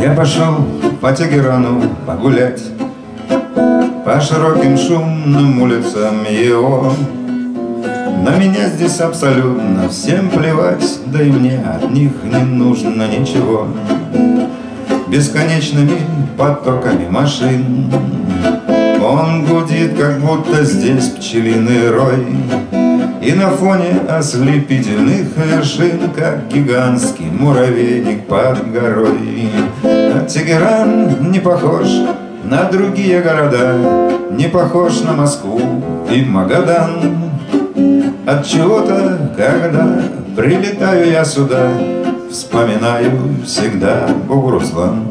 Я пошел по Тегерану погулять По широким шумным улицам его На меня здесь абсолютно всем плевать Да и мне от них не нужно ничего. Бесконечными потоками машин Он гудит, как будто здесь пчелиный рой и на фоне ослепительных вершин, как гигантский муравейник под горой. А Тегеран не похож на другие города, не похож на Москву и Магадан. От чего-то, когда прилетаю я сюда, вспоминаю всегда Бугуруслан.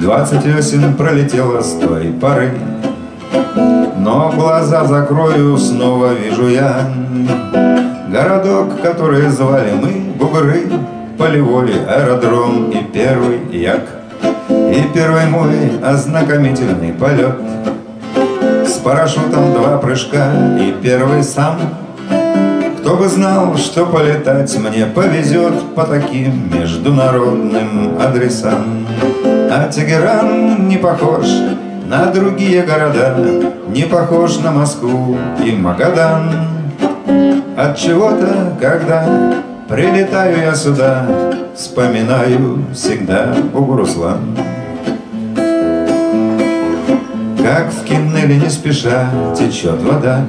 Двадцать осень пролетела с той поры, но глаза закрою, снова вижу я. Городок, который звали мы Бугры Полевой аэродром и первый як. И первый мой ознакомительный полет. С парашютом два прыжка и первый сам. Кто бы знал, что полетать мне повезет По таким международным адресам. А Тегеран не похож на другие города, не похож на Москву и Магадан. От чего-то, когда прилетаю я сюда, вспоминаю всегда Бугуруслан. Как в киннеле не спеша течет вода,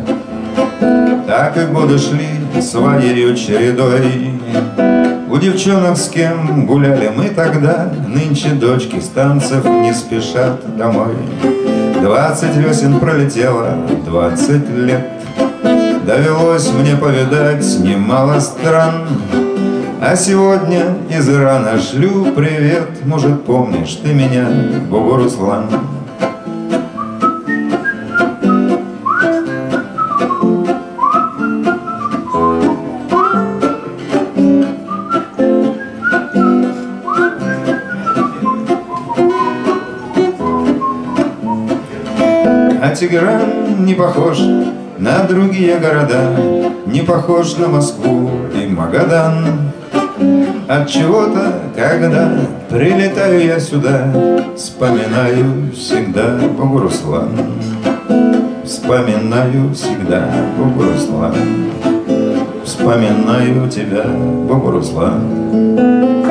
Так и годы шли своей чередой. У девчонок, с кем гуляли мы тогда, Нынче дочки станцев не спешат домой. Двадцать весен пролетело, двадцать лет, Довелось мне повидать немало стран, А сегодня из Ирана шлю привет, Может, помнишь ты меня, Бугуруслан? А Тегеран не похож на другие города, Не похож на Москву и Магадан. От чего-то, когда прилетаю я сюда, Вспоминаю всегда Бугуруслан. Вспоминаю всегда Бугуруслан. Вспоминаю тебя, Бугуруслан.